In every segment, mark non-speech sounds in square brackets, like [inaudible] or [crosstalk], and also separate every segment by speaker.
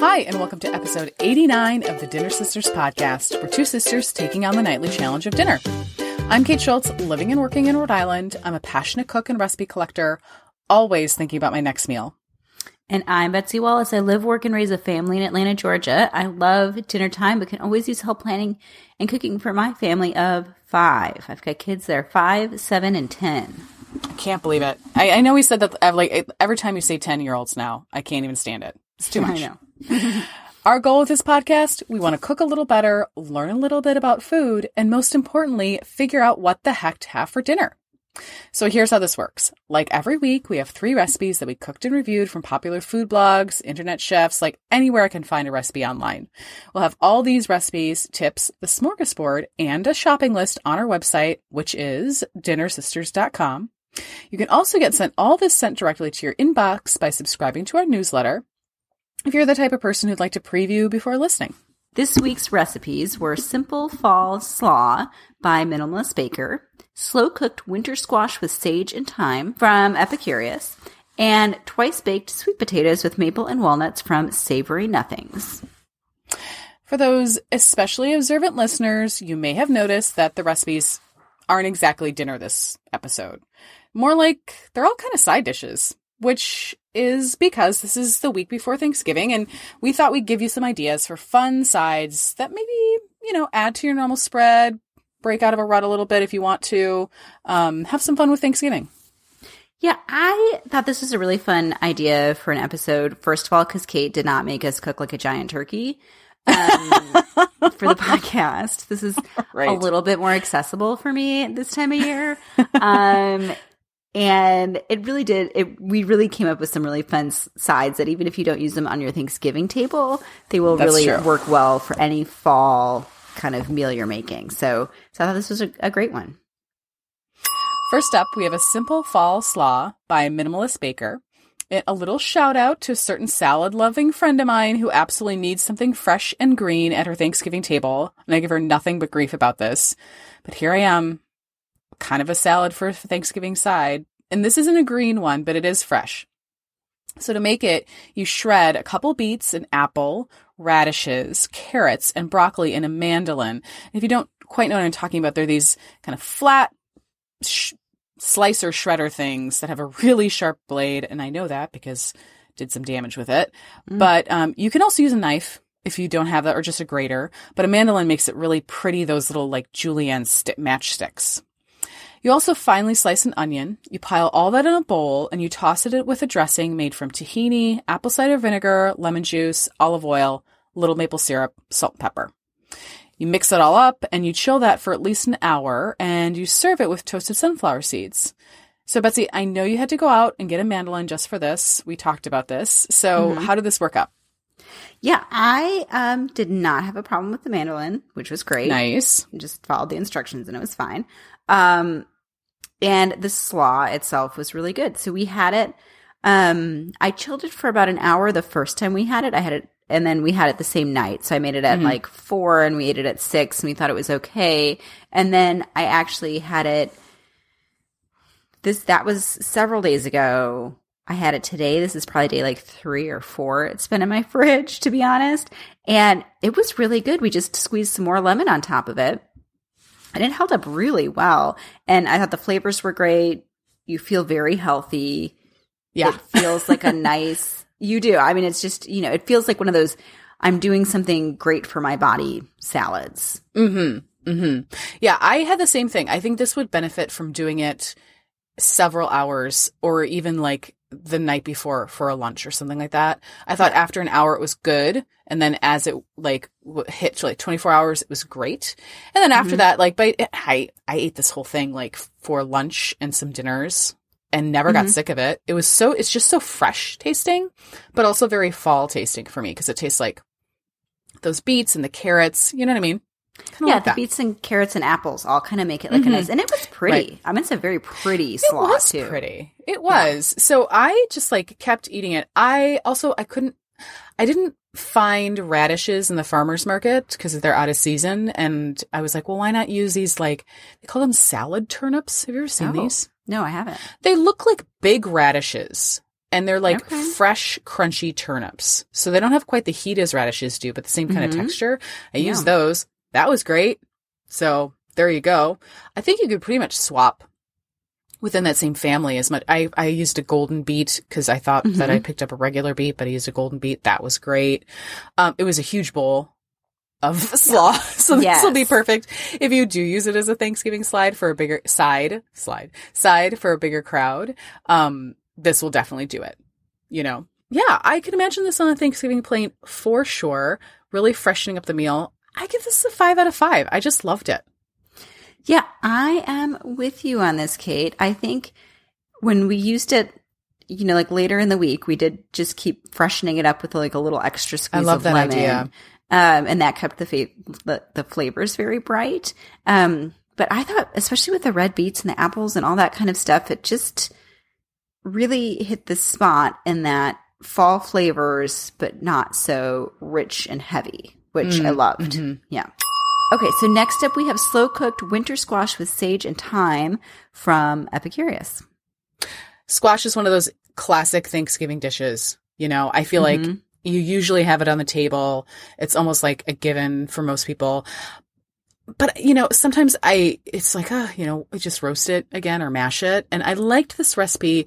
Speaker 1: Hi, and welcome to episode 89 of the Dinner Sisters podcast. We're two sisters taking on the nightly challenge of dinner. I'm Kate Schultz, living and working in Rhode Island. I'm a passionate cook and recipe collector, always thinking about my next meal.
Speaker 2: And I'm Betsy Wallace. I live, work, and raise a family in Atlanta, Georgia. I love dinner time, but can always use help planning and cooking for my family of five. I've got kids that are five, seven, and ten.
Speaker 1: I can't believe it. I, I know we said that uh, like every time you say 10 year olds now, I can't even stand it. It's too [laughs] much.
Speaker 2: I know. [laughs]
Speaker 1: Our goal with this podcast, we want to cook a little better, learn a little bit about food, and most importantly, figure out what the heck to have for dinner. So here's how this works. Like every week, we have three recipes that we cooked and reviewed from popular food blogs, internet chefs, like anywhere I can find a recipe online. We'll have all these recipes, tips, the smorgasbord, and a shopping list on our website, which is dinnersisters.com. You can also get sent all this sent directly to your inbox by subscribing to our newsletter if you're the type of person who'd like to preview before listening.
Speaker 2: This week's recipes were Simple Fall Slaw by Minimalist Baker, Slow Cooked Winter Squash with Sage and Thyme from Epicurious, and Twice Baked Sweet Potatoes with Maple and Walnuts from Savory Nothings.
Speaker 1: For those especially observant listeners, you may have noticed that the recipes aren't exactly dinner this episode. More like they're all kind of side dishes, which is because this is the week before Thanksgiving and we thought we'd give you some ideas for fun sides that maybe, you know, add to your normal spread, break out of a rut a little bit if you want to, um, have some fun with Thanksgiving.
Speaker 2: Yeah, I thought this was a really fun idea for an episode. First of all, because Kate did not make us cook like a giant turkey um, [laughs] for the podcast. This is
Speaker 1: Right.
Speaker 2: a little bit more accessible for me this time of year. Um, and it really did. It we really came up with some really fun s- sides that even if you don't use them on your Thanksgiving table, they will
Speaker 1: That's
Speaker 2: really
Speaker 1: true.
Speaker 2: work well for any fall kind of meal you're making. So, so I thought this was a, a great one.
Speaker 1: First up, we have a simple fall slaw by Minimalist Baker. A little shout out to a certain salad loving friend of mine who absolutely needs something fresh and green at her Thanksgiving table. And I give her nothing but grief about this. But here I am, kind of a salad for Thanksgiving side. And this isn't a green one, but it is fresh. So to make it, you shred a couple beets, an apple, radishes, carrots, and broccoli in a mandolin. If you don't quite know what I'm talking about, they're these kind of flat sh- slicer shredder things that have a really sharp blade, and I know that because I did some damage with it. But um, you can also use a knife if you don't have that, or just a grater. But a mandolin makes it really pretty. Those little like julienne sti- matchsticks. You also finely slice an onion. You pile all that in a bowl and you toss it with a dressing made from tahini, apple cider vinegar, lemon juice, olive oil, little maple syrup, salt, and pepper. You mix it all up and you chill that for at least an hour and you serve it with toasted sunflower seeds. So, Betsy, I know you had to go out and get a mandolin just for this. We talked about this. So, how did this work out?
Speaker 2: Yeah, I um did not have a problem with the mandolin, which was great.
Speaker 1: Nice.
Speaker 2: just followed the instructions and it was fine. Um, and the slaw itself was really good. So we had it. Um, I chilled it for about an hour the first time we had it. I had it, and then we had it the same night. So I made it at like four, and we ate it at six, and we thought it was okay. And then I actually had it. This that was several days ago. I had it today. This is probably day like three or four. It's been in my [laughs] fridge, to be honest. And it was really good. We just squeezed some more lemon on top of it. And it held up really well. And I thought the flavors were great. You feel very healthy.
Speaker 1: Yeah.
Speaker 2: It feels like a [laughs] nice, you do. I mean, it's just, you know, it feels like one of those, I'm doing something great for my body salads.
Speaker 1: Mm-hmm. Mm-hmm. Yeah, I had the same thing. I think this would benefit from doing it several hours or even like the night before for a lunch or something like that. I thought after an hour it was good. And then as it like w- hit like 24 hours, it was great. And then after mm-hmm. that, like, but I, I ate this whole thing like for lunch and some dinners and never got mm-hmm. sick of it. It was so, it's just so fresh tasting, but also very fall tasting for me because it tastes like those beets and the carrots. You know what I mean?
Speaker 2: Yeah,
Speaker 1: like
Speaker 2: the
Speaker 1: that.
Speaker 2: beets and carrots and apples all kind of make it like a nice, and it was pretty.
Speaker 1: Right.
Speaker 2: I mean, it's a very pretty
Speaker 1: It
Speaker 2: slaw
Speaker 1: was
Speaker 2: too.
Speaker 1: pretty. It was. So I just like kept eating it. I also I couldn't I didn't find radishes in the farmers market because they're out of season and I was like, well, why not use these like they call them salad turnips. Have you ever seen these?
Speaker 2: No, I haven't.
Speaker 1: They look like big radishes and they're like
Speaker 2: Okay.
Speaker 1: fresh, crunchy turnips. So they don't have quite the heat as radishes do, but the same kind
Speaker 2: Mhm.
Speaker 1: of texture. I
Speaker 2: Yeah.
Speaker 1: used those. That was great. So there you go. I think you could pretty much swap within that same family as much. I, I used a golden beet because I thought that
Speaker 2: Mm-hmm.
Speaker 1: I picked up a regular beet, but I used a golden beet. That was great. Um, it was a huge bowl of [laughs] [laughs] slaw. So this will be perfect if you do use it as a Thanksgiving slide for a bigger side, slide, side for a bigger crowd. Um, this will definitely do it. You know, yeah, I can imagine this on a Thanksgiving plate for sure. Really freshening up the meal. I give this a five out of five. I just loved it.
Speaker 2: Yeah, I am with you on this, Kate. I think when we used it, you know, like later in the week, we did just keep freshening it up with like a little extra squeeze
Speaker 1: love
Speaker 2: of lemon.
Speaker 1: idea.
Speaker 2: Um, and that kept the, fa- the the flavors very bright. Um, but I thought, especially with the red beets and the apples and all that kind of stuff, it just really hit the spot in that fall flavors, but not so rich and heavy, which I loved.
Speaker 1: mhm.
Speaker 2: Yeah. Okay, so next up we have slow cooked winter squash with sage and thyme from Epicurious.
Speaker 1: Squash is one of those classic Thanksgiving dishes. You know, I feel like
Speaker 2: Mhm.
Speaker 1: you usually have it on the table. It's almost like a given for most people. But, you know, sometimes I, it's like, ah, you know, we just roast it again or mash it. And I liked this recipe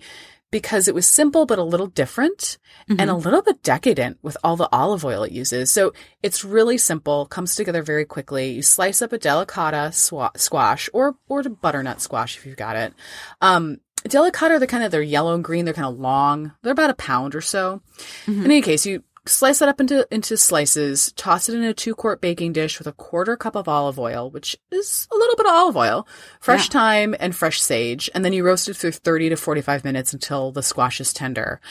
Speaker 1: because it was simple, but a little different and a little bit decadent with all the olive oil it uses. So it's really simple, comes together very quickly. You slice up a delicata swa- squash or, or a butternut squash if you've got it. Um, delicata, they're kind of, they're yellow and green. They're kind of long. They're about a pound or so. In any case, you slice it up into, into slices, toss it in a two quart baking dish with a quarter cup of olive oil, which is a little bit of olive oil, fresh
Speaker 2: Yeah.
Speaker 1: thyme and fresh sage. And then you roast it for 30 to 45 minutes until the squash is tender.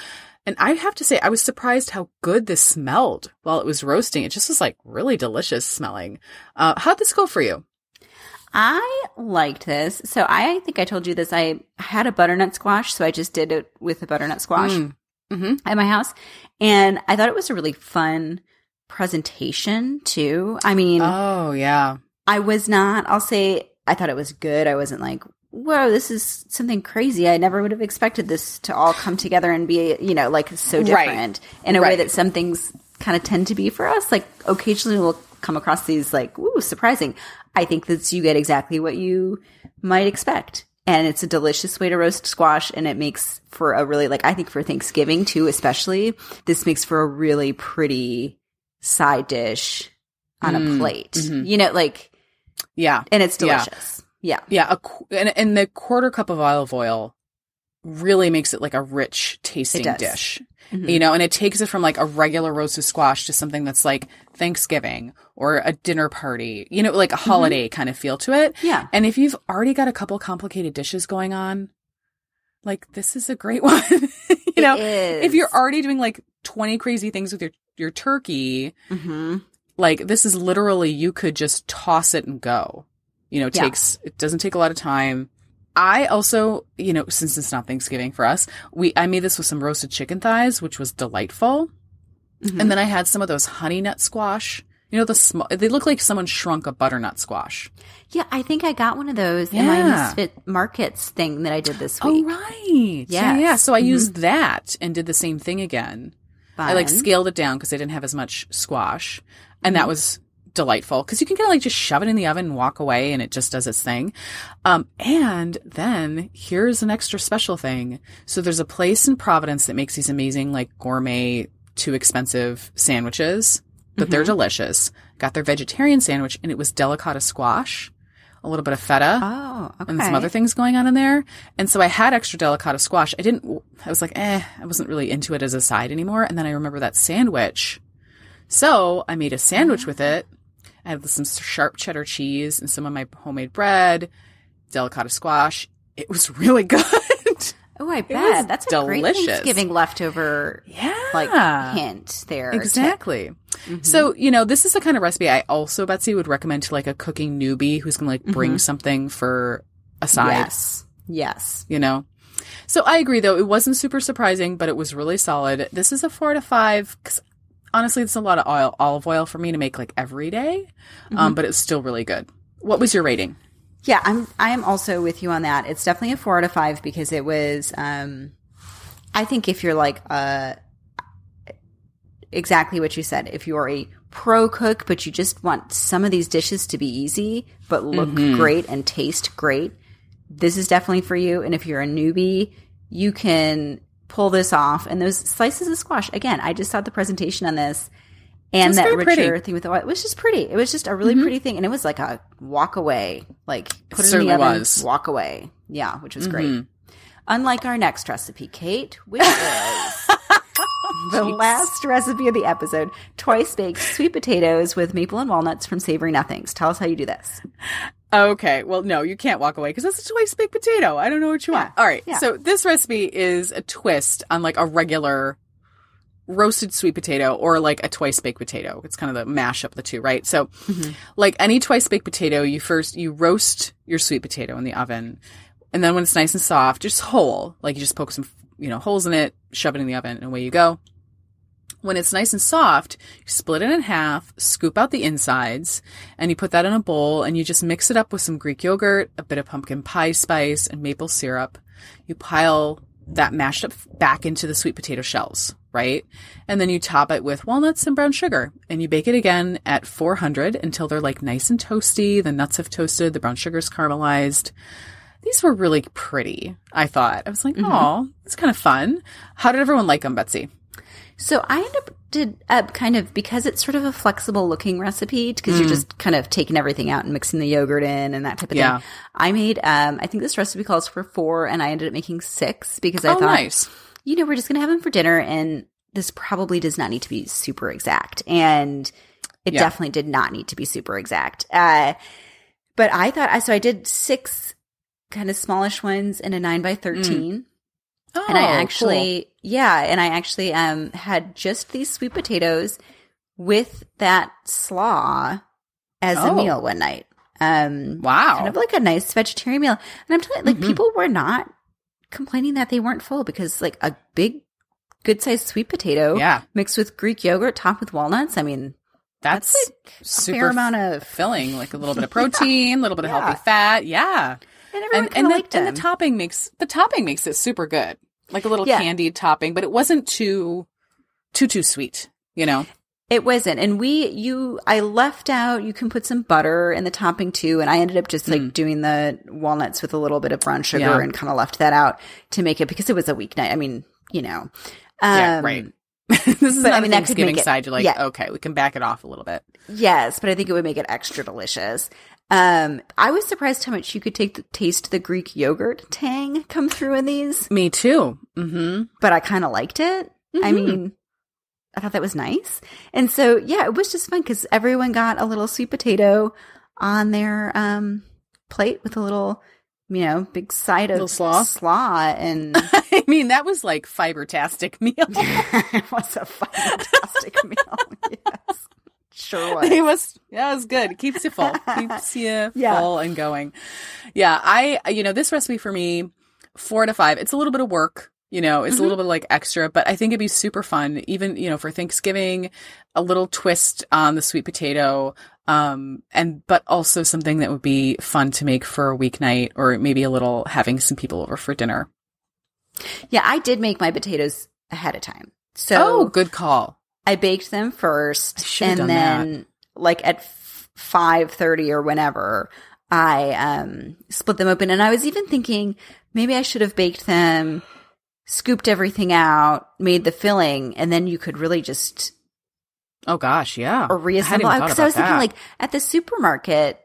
Speaker 1: And I have to say, I was surprised how good this smelled while it was roasting. It just was like really delicious smelling. Uh, how'd this go for you?
Speaker 2: I liked this. So I think I told you this. I had a butternut squash, so I just did it with a butternut squash
Speaker 1: Mm. Mm-hmm.
Speaker 2: at my house. And I thought it was a really fun presentation too. I mean,
Speaker 1: Oh, yeah.
Speaker 2: I was not, I'll say, I thought it was good. I wasn't like, whoa, this is something crazy. I never would have expected this to all come together and be, you know, like so
Speaker 1: Right.
Speaker 2: different in a way that some things kind of tend to be for us. Like occasionally we'll come across these like, ooh, surprising. I think that you get exactly what you might expect. And it's a delicious way to roast squash and it makes for a really like I think for Thanksgiving too, especially, this makes for a really pretty side dish on a
Speaker 1: Mm,
Speaker 2: plate.
Speaker 1: mhm.
Speaker 2: You know, like
Speaker 1: Yeah.
Speaker 2: and it's
Speaker 1: Yeah.
Speaker 2: delicious. Yeah.
Speaker 1: Yeah. A, qu- and, and the quarter cup of olive oil really makes it like a rich tasting dish.
Speaker 2: Mhm.
Speaker 1: You know, and it takes it from like a regular roasted squash to something that's like Thanksgiving or a dinner party, you know, like a holiday kind of feel to it.
Speaker 2: Yeah.
Speaker 1: And if you've already got a couple complicated dishes going on, like this is a great [laughs] one. you know, if you're already doing like 20 crazy things with your, your turkey,
Speaker 2: hmm
Speaker 1: like this is literally you could just toss it and go. You know, it
Speaker 2: Yeah.
Speaker 1: takes it doesn't take a lot of time. I also, you know, since it's not Thanksgiving for us, we I made this with some roasted chicken thighs, which was delightful.
Speaker 2: Mhm.
Speaker 1: And then I had some of those honey nut squash. You know, the small they look like someone shrunk a butternut squash.
Speaker 2: yeah, I think I got one of those in my
Speaker 1: Yeah.
Speaker 2: Misfit Markets thing that I did this week.
Speaker 1: Oh right. Yeah,
Speaker 2: Yes.
Speaker 1: yeah. So I
Speaker 2: Mhm.
Speaker 1: used that and did the same thing again. I like scaled it down because I didn't have as much squash, and
Speaker 2: Mm-hmm.
Speaker 1: that was delightful because you can kind of like just shove it in the oven and walk away, and it just does its thing. Um, and then here's an extra special thing. So there's a place in Providence that makes these amazing like gourmet, too expensive sandwiches, but they're
Speaker 2: Mhm.
Speaker 1: delicious. Got their vegetarian sandwich, and it was delicata squash, a little bit of feta
Speaker 2: Oh, okay.
Speaker 1: and some other things going on in there. And so I had extra delicata squash. I didn't, I was like, eh, I wasn't really into it as a side anymore. And then I remember that sandwich. So I made a sandwich with it. I had some sharp cheddar cheese and some of my homemade bread, delicata squash. It was [laughs] really good.
Speaker 2: Oh, I bet that's a great
Speaker 1: delicious.
Speaker 2: Thanksgiving leftover
Speaker 1: yeah.
Speaker 2: like hint there.
Speaker 1: Exactly.
Speaker 2: Mhm.
Speaker 1: So, you know, this is the kind of recipe I also, Betsy, would recommend to like a cooking newbie who's going to like bring
Speaker 2: Mhm.
Speaker 1: something for a side.
Speaker 2: Yes. Yes.
Speaker 1: you know. So I agree, though it wasn't super surprising, but it was really solid. This is a four to five because honestly, it's a lot of oil, olive oil for me to make like every day, um, but it's still really good. What was your rating?
Speaker 2: Yeah, I'm I am also with you on that. It's definitely a four out of five because it was um I think if you're like uh exactly what you said, if you're a pro cook but you just want some of these dishes to be easy but look
Speaker 1: Mhm.
Speaker 2: great and taste great, this is definitely for you. And if you're a newbie, you can pull this off. And those slices of squash, again, I just saw the presentation on this. And that richer
Speaker 1: pretty.
Speaker 2: thing with the oil, it was just pretty. It was just a really
Speaker 1: Mhm.
Speaker 2: pretty thing, and it was like a walk away. Like put it, in
Speaker 1: certainly
Speaker 2: the oven,
Speaker 1: was.
Speaker 2: walk away. Yeah, which was great.
Speaker 1: Mhm.
Speaker 2: Unlike our next recipe, Kate, which is [laughs] the last recipe of the episode: twice baked sweet potatoes with maple and walnuts from Savory Nothings. Tell us how you do this.
Speaker 1: Okay. Well, no, you can't walk away because that's a twice baked potato. I don't know what you want. All right.
Speaker 2: Yeah.
Speaker 1: So this recipe is a twist on like a regular roasted sweet potato or like a twice baked potato. It's kind of the mash up the two, right? So
Speaker 2: Mhm.
Speaker 1: like any twice baked potato, you first you roast your sweet potato in the oven. And then when it's nice and soft, just whole, like you just poke some, you know, holes in it, shove it in the oven, and away you go. When it's nice and soft, you split it in half, scoop out the insides, and you put that in a bowl and you just mix it up with some Greek yogurt, a bit of pumpkin pie spice, and maple syrup. You pile that mashed up back into the sweet potato shells, right? And then you top it with walnuts and brown sugar and you bake it again at 400 until they're like nice and toasty. The nuts have toasted, the brown sugar's caramelized. These were really pretty, I thought. I was like, oh, it's kind of fun. How did everyone like them, Betsy?
Speaker 2: So I end up did up kind of because it's sort of a flexible looking recipe because you're
Speaker 1: Mm.
Speaker 2: just kind of taking everything out and mixing the yogurt in and that type of
Speaker 1: Yeah.
Speaker 2: thing. I made um I think this recipe calls for four and I ended up making six because I
Speaker 1: oh,
Speaker 2: thought
Speaker 1: nice.
Speaker 2: you know we're just gonna have them for dinner and this probably does not need to be super exact and it
Speaker 1: Yeah.
Speaker 2: definitely did not need to be super exact. Uh, but I thought I so I did six kind of smallish ones and a nine by thirteen
Speaker 1: Oh,
Speaker 2: and I
Speaker 1: cool.
Speaker 2: actually, yeah, and I actually um had just these sweet potatoes with that slaw as a
Speaker 1: Oh.
Speaker 2: meal one night. Um,
Speaker 1: wow.
Speaker 2: kind of like a nice vegetarian meal. And I'm telling you, like
Speaker 1: Mhm.
Speaker 2: people were not complaining that they weren't full because like a big, good sized sweet potato
Speaker 1: yeah,
Speaker 2: mixed with Greek yogurt topped with walnuts. I mean,
Speaker 1: that's,
Speaker 2: that's, like a
Speaker 1: super
Speaker 2: fair amount of,
Speaker 1: filling, like a little bit of [laughs] protein, a little bit of
Speaker 2: Yeah.
Speaker 1: healthy fat. Yeah.
Speaker 2: And everyone
Speaker 1: and and the,
Speaker 2: liked
Speaker 1: and the topping makes the topping makes it super good, like a little
Speaker 2: Yeah.
Speaker 1: candied topping, but it wasn't too too too sweet. You know,
Speaker 2: It wasn't. And we, you, I left out, you can put some butter in the topping too. And I ended up just like
Speaker 1: Mm.
Speaker 2: doing the walnuts with a little bit of brown sugar
Speaker 1: Yeah.
Speaker 2: and kind of left that out to make it because it was a weeknight. I mean, you know. Um,
Speaker 1: Yeah, right. [laughs] this is
Speaker 2: but,
Speaker 1: not
Speaker 2: I mean, that could
Speaker 1: Thanksgiving
Speaker 2: make it-
Speaker 1: side. You're like,
Speaker 2: yeah.
Speaker 1: okay, we can back it off a little bit.
Speaker 2: Yes, but I think it would make it extra delicious. Um, I was surprised how much you could take the, taste the Greek yogurt tang come through in these,
Speaker 1: Me too. Mm-hmm.
Speaker 2: but I kind of liked it. I
Speaker 1: Mhm.
Speaker 2: mean, I thought that was nice. And so, yeah, it was just fun because everyone got a little sweet potato on their um, plate with a little, you know, big side of
Speaker 1: slaw?
Speaker 2: slaw and [laughs]
Speaker 1: I mean, that was like fiber-tastic meal. [laughs]
Speaker 2: it was a fantastic [laughs] meal. Sure [laughs] was.
Speaker 1: yeah, it was good. Keeps you full. [laughs] Keeps you
Speaker 2: Yeah.
Speaker 1: full and going. Yeah, I you know, this recipe for me, four to five, it's a little bit of work. You know, it's
Speaker 2: Mhm.
Speaker 1: a little bit like extra, but I think it'd be super fun, even, you know, for Thanksgiving, a little twist on the sweet potato. Um, and, but also something that would be fun to make for a weeknight or maybe a little having some people over for dinner.
Speaker 2: Yeah, I did make my potatoes ahead of time. So
Speaker 1: oh, good call.
Speaker 2: I baked them first, and then like at five thirty or whenever, I um split them open. And I was even thinking maybe I should have baked them, scooped everything out, made the filling, and then you could really just
Speaker 1: Oh gosh, yeah.
Speaker 2: or reassemble. Because I was
Speaker 1: about
Speaker 2: thinking like at the supermarket,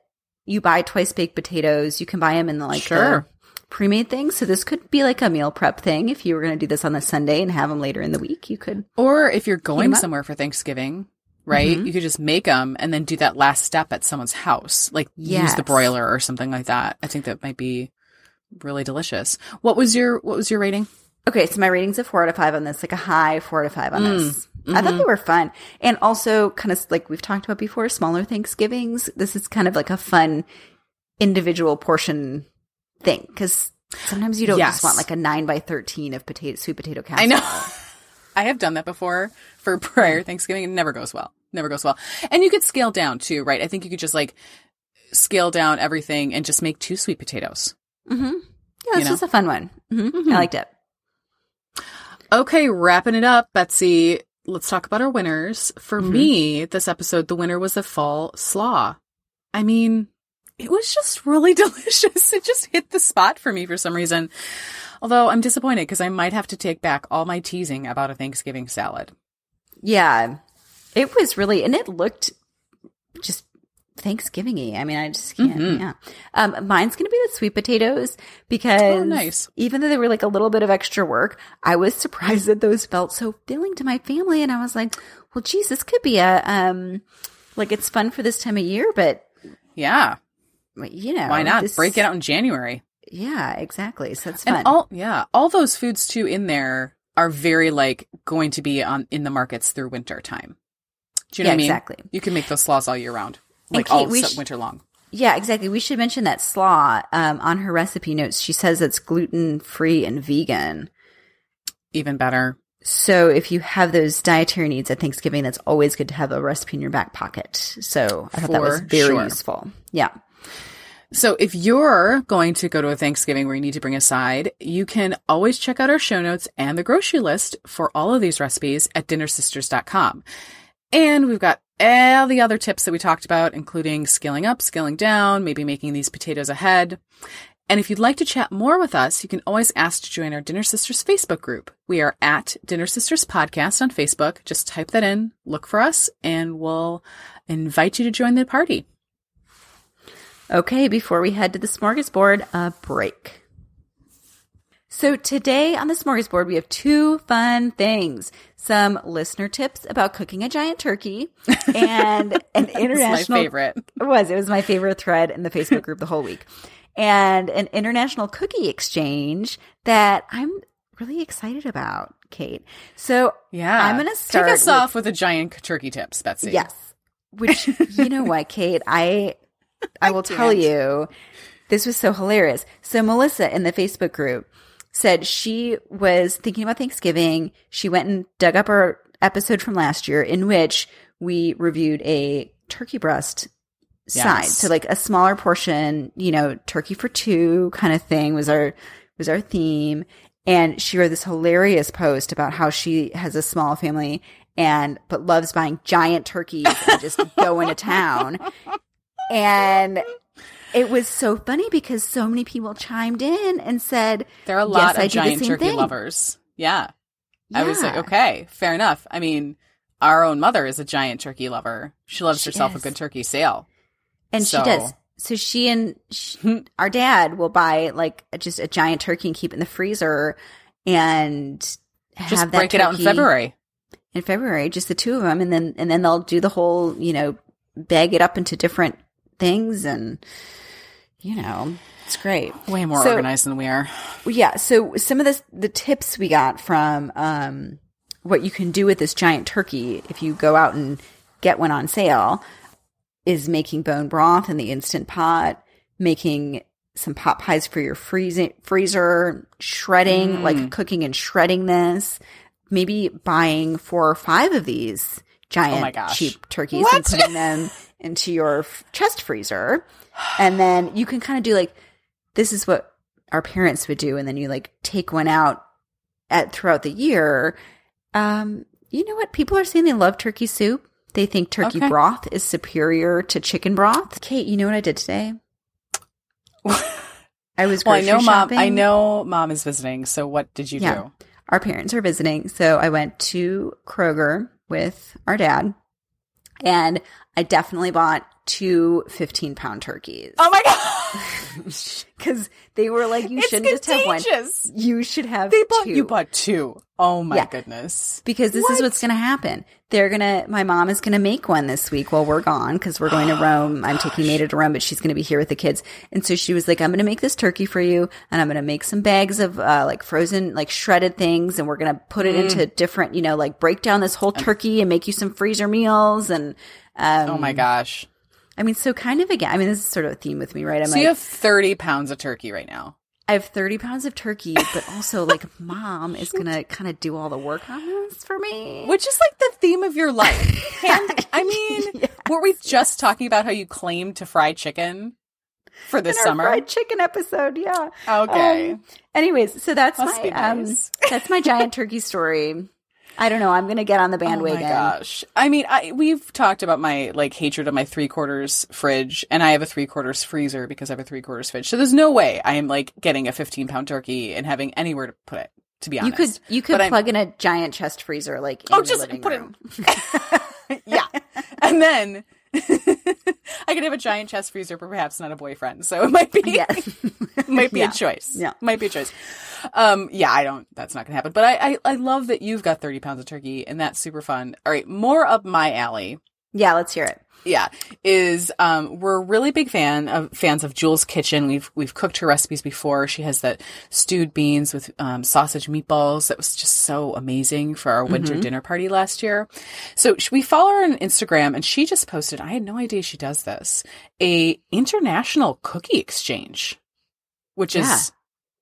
Speaker 2: you buy twice baked potatoes. You can buy them in the like
Speaker 1: Sure.
Speaker 2: Pre-made things. So this could be like a meal prep thing. If you were going to do this on the Sunday and have them later in the week, you could.
Speaker 1: Or if you're going somewhere for Thanksgiving, right?
Speaker 2: Mhm.
Speaker 1: You could just make them and then do that last step at someone's house, like use the broiler or something like that. I think that might be really delicious. What was your What was your rating?
Speaker 2: Okay, so my rating's a four out of five on this, like a high four out of five on
Speaker 1: Mm,
Speaker 2: this. I thought
Speaker 1: mhm.
Speaker 2: they were fun. And also kind of like we've talked about before, smaller Thanksgivings. This is kind of like a fun individual portion thing. Cause sometimes you don't
Speaker 1: Yes.
Speaker 2: just want like a nine by 13 of potato, sweet potato casserole.
Speaker 1: I know. [laughs] I have done that before for [laughs] prior Thanksgiving. It never goes well. Never goes well. And you could scale down too, right? I think you could just like scale down everything and just make two sweet potatoes.
Speaker 2: Mm-hmm. Yeah, this
Speaker 1: know?
Speaker 2: was a fun one. hmm
Speaker 1: Mhm.
Speaker 2: I liked it.
Speaker 1: Okay, wrapping it up, Betsy. Let's talk about our winners. For
Speaker 2: Mhm.
Speaker 1: me, this episode, the winner was the fall slaw. I mean, it was just really [laughs] delicious. It just hit the spot for me for some reason. Although I'm disappointed because I might have to take back all my teasing about a Thanksgiving salad.
Speaker 2: Yeah. It was really, and it looked just Thanksgiving-y. I mean, I just can't.
Speaker 1: Mhm.
Speaker 2: Yeah. Um, mine's going to be the sweet potatoes because
Speaker 1: Oh, nice.
Speaker 2: even though they were like a little bit of extra work, I was surprised that those felt so filling to my family. And I was like, well, geez, this could be a, um, like it's fun for this time of year, but
Speaker 1: Yeah.
Speaker 2: You know,
Speaker 1: Why not?
Speaker 2: this-
Speaker 1: Break it out in January.
Speaker 2: Yeah, exactly. So it's fun.
Speaker 1: And all yeah, all those foods too in there are very like going to be on in the markets through winter time. Do you know
Speaker 2: Yeah,
Speaker 1: what I mean?
Speaker 2: exactly.
Speaker 1: You can make those slaws all year round. Like
Speaker 2: Kate,
Speaker 1: all
Speaker 2: sh-
Speaker 1: winter long.
Speaker 2: Yeah, exactly. We should mention that slaw um, on her recipe notes. She says it's gluten free and vegan.
Speaker 1: Even better.
Speaker 2: So if you have those dietary needs at Thanksgiving, that's always good to have a recipe in your back pocket. So I thought that was very
Speaker 1: sure.
Speaker 2: useful. Yeah.
Speaker 1: So if you're going to go to a Thanksgiving where you need to bring a side, you can always check out our show notes and the grocery list for all of these recipes at dinnersisters.com. And we've got all the other tips that we talked about, including scaling up, scaling down, maybe making these potatoes ahead. And if you'd like to chat more with us, you can always ask to join our Dinner Sisters Facebook group. We are at Dinner Sisters Podcast on Facebook. Just type that in, look for us, and we'll invite you to join the party.
Speaker 2: Okay, before we head to the smorgasbord, a break. So today on the smorgasbord, we have two fun things. Some listener tips about cooking a giant turkey [laughs] and an international
Speaker 1: favorite.
Speaker 2: It was. It was my favorite thread in the Facebook group the whole week. And an international cookie exchange that I'm really excited about, Kate. So
Speaker 1: Yeah.
Speaker 2: I'm gonna start
Speaker 1: Take us
Speaker 2: with-
Speaker 1: off with a giant turkey tips, Betsy.
Speaker 2: Yes. Which you know [laughs] what, Kate? I [laughs] I will tell you, this was so hilarious. So Melissa in the Facebook group said she was thinking about Thanksgiving. She went and dug up our episode from last year in which we reviewed a turkey breast side.
Speaker 1: Yes.
Speaker 2: So like a smaller portion, you know, turkey for two kind of thing was our was our theme. And she wrote this hilarious post about how she has a small family and but loves buying giant turkeys and just [laughs] going to town. And it was so funny because so many people chimed in and said,
Speaker 1: There are a lot
Speaker 2: I
Speaker 1: of
Speaker 2: the
Speaker 1: giant turkey
Speaker 2: thing.
Speaker 1: lovers. Yeah. I was like, okay, fair enough. I mean, our own mother is a giant turkey lover. She loves
Speaker 2: She
Speaker 1: herself a good turkey sale.
Speaker 2: And
Speaker 1: So-
Speaker 2: she does. So she and sh [laughs] hmm. our dad will buy like just a giant turkey and keep it in the freezer and have
Speaker 1: Just
Speaker 2: that
Speaker 1: break it out in February.
Speaker 2: In February, just the two of them, and then and then they'll do the whole, you know, bag it up into different things, and you know, it's great.
Speaker 1: Way more
Speaker 2: So-
Speaker 1: organized than we are.
Speaker 2: Yeah. So some of the the tips we got from um, what you can do with this giant turkey if you go out and get one on sale is making bone broth in the instant pot, making some pot pies for your freezing freezer, shredding,
Speaker 1: Mm.
Speaker 2: like cooking and shredding this, maybe buying four or five of these giant
Speaker 1: Oh
Speaker 2: cheap turkeys
Speaker 1: What?
Speaker 2: and putting them into your f- chest freezer. And then you can kind of do like this is what our parents would do and then you like take one out at throughout the year um you know what people are saying they love turkey soup they think turkey
Speaker 1: Okay.
Speaker 2: broth is superior to chicken broth kate you know what i did today [laughs] i was
Speaker 1: Well, I know mom. I know mom is visiting. So what did you
Speaker 2: Yeah.
Speaker 1: do?
Speaker 2: our parents are visiting so i went to kroger with our dad and i definitely bought two 15 pound turkeys
Speaker 1: Oh my god! [laughs]
Speaker 2: because they were like you
Speaker 1: it's
Speaker 2: shouldn't just have one you should have
Speaker 1: They bought
Speaker 2: two.
Speaker 1: you bought two. Oh my
Speaker 2: Yeah.
Speaker 1: goodness!
Speaker 2: because this is what's going to happen. They're going to, my mom is going to make one this week while we're gone because we're going to [gasps] Rome. I'm taking Maida to Rome, but she's going to be here with the kids. And so she was like, I'm going to make this turkey for you and I'm going to make some bags of, uh, like frozen, like shredded things. And we're going to put it into different, you know, like break down this whole turkey and make you some freezer meals. And, um,
Speaker 1: Oh my gosh!
Speaker 2: I mean, so kind of again, I mean, this is sort of a theme with me, right? I'm
Speaker 1: So
Speaker 2: like,
Speaker 1: you have thirty pounds of turkey right now.
Speaker 2: I have 30 pounds of turkey, but also like [laughs] mom is going to kind of do all the work on this for me.
Speaker 1: Which is like the theme of your life. [laughs] Hand, I mean, [laughs] were we just talking about how you claim to fry chicken? for this summer.
Speaker 2: fried chicken episode. Yeah.
Speaker 1: Okay.
Speaker 2: Um, anyways, so that's
Speaker 1: Must
Speaker 2: my
Speaker 1: nice.
Speaker 2: um, that's my giant turkey story. I don't know. I'm gonna get on the bandwagon.
Speaker 1: Oh my gosh. I mean, I, we've talked about my like hatred of my three quarters fridge, and I have a three quarters freezer because I have a three quarters fridge. So there's no way I am like getting a 15 pound turkey and having anywhere to put it. To be honest, You
Speaker 2: could you could
Speaker 1: But I'm-
Speaker 2: plug in a giant chest freezer like oh, in
Speaker 1: Oh, just put it- [laughs] yeah, and then [laughs] I could have a giant chest freezer, but perhaps not a boyfriend. So it might be
Speaker 2: yes. [laughs]
Speaker 1: might be
Speaker 2: Yeah.
Speaker 1: a choice.
Speaker 2: Yeah.
Speaker 1: might be a choice. Um, yeah, I don't. That's not gonna happen. But I, I, I love that you've got thirty pounds of turkey, and that's super fun. All right, more up my alley.
Speaker 2: Yeah, let's hear it.
Speaker 1: Yeah, is um, we're really big fan of fans of Juls' Kitchen. We've we've cooked her recipes before. She has that stewed beans with um, sausage meatballs that was just so amazing for our winter
Speaker 2: Mhm.
Speaker 1: dinner party last year. So we follow her on Instagram, and she just posted. I had no idea she does this. A international cookie exchange, which
Speaker 2: Yeah.
Speaker 1: is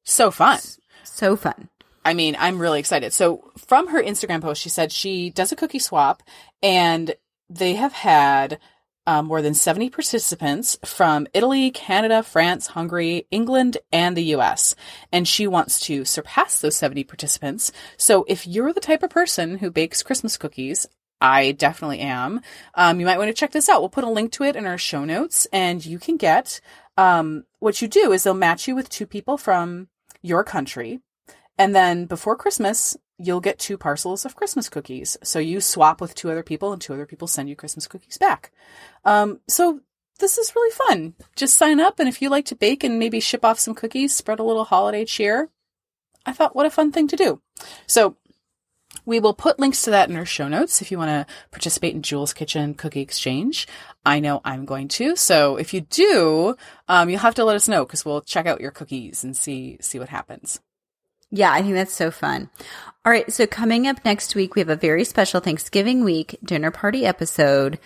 Speaker 1: so fun.
Speaker 2: So fun.
Speaker 1: I mean, I'm really excited. So from her Instagram post, she said she does a cookie swap and they have had um, more than 70 participants from Italy, Canada, France, Hungary, England, and the US. And she wants to surpass those 70 participants. So if you're the type of person who bakes Christmas cookies, I definitely am. Um, you might want to check this out. We'll put a link to it in our show notes and you can get, um, what you do is they'll match you with two people from your country. And then before Christmas, you'll get two parcels of Christmas cookies. So you swap with two other people and two other people send you Christmas cookies back. Um, so this is really fun. Just sign up. And if you like to bake and maybe ship off some cookies, spread a little holiday cheer. I thought, what a fun thing to do. So we will put links to that in our show notes if you want to participate in Juls Kitchen Cookie Exchange. I know I'm going to. So if you do, um, you'll have to let us know because we'll check out your cookies and see see what happens.
Speaker 2: Yeah, I think that's so fun. All right, so coming up next week, we have a very special Thanksgiving week dinner party episode.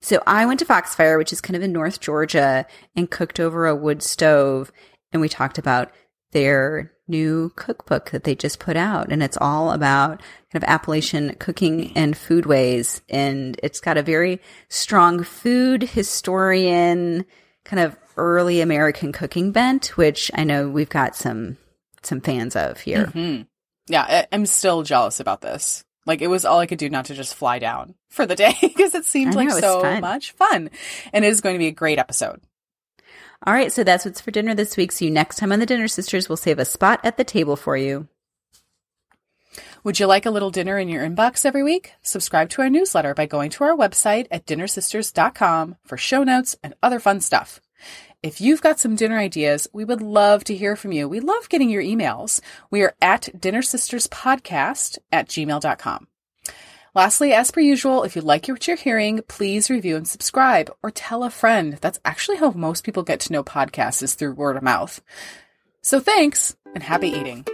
Speaker 2: So I went to Foxfire, which is kind of in North Georgia, and cooked over a wood stove. And we talked about their new cookbook that they just put out. And it's all about kind of Appalachian cooking and foodways. And it's got a very strong food historian, kind of early American cooking bent, which I know we've got some some fans of here.
Speaker 1: hmm Yeah, I- I'm still jealous about this. Like it was all I could do not to just fly down for the day [laughs] because it seemed
Speaker 2: I
Speaker 1: like
Speaker 2: know, it's
Speaker 1: so
Speaker 2: fun.
Speaker 1: much fun, and it is going to be a great episode.
Speaker 2: All right, so that's what's for dinner this week. See you next time on the Dinner Sisters. We'll save a spot at the table for you.
Speaker 1: Would you like a little dinner in your inbox every week? Subscribe to our newsletter by going to our website at dinnersisters.com for show notes and other fun stuff. If you've got some dinner ideas, we would love to hear from you. We love getting your emails. We are at dinnersisterspodcast at gmail.com. Lastly, as per usual, if you like what you're hearing, please review and subscribe or tell a friend. That's actually how most people get to know podcasts is through word of mouth. So thanks and happy eating.